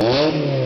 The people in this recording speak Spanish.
Amén.